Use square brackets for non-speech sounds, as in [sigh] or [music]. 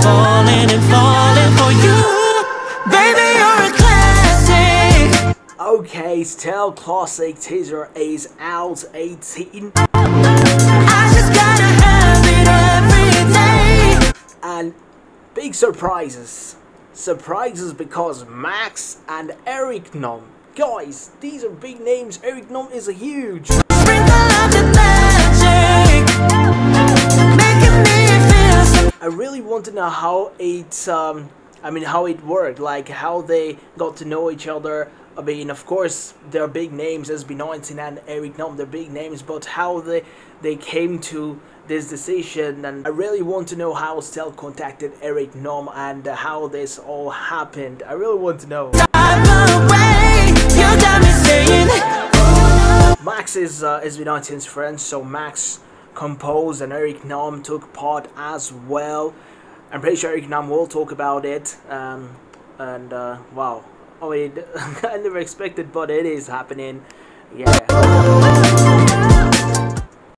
falling and falling for you. Baby, you're a classic. Okay, Stell classic teaser is out 18 I just gotta have it every day. and big surprises. Surprises because Max and Eric Nam. Guys, these are big names. Eric Nam is a huge. I really want to know how it um I mean how it worked, like how they got to know each other. I mean, of course, they're big names, SB19 and Eric Nam, they're big names, but how they they came to this decision, and I really want to know how Stell contacted Eric Nam and how this all happened. I really want to know. Max is uh, SB19's friend, so Max composed and Eric Nam took part as well. I'm pretty sure Eric Nam will talk about it. Um, and uh, wow, I mean, [laughs] I never expected, but it is happening. Yeah.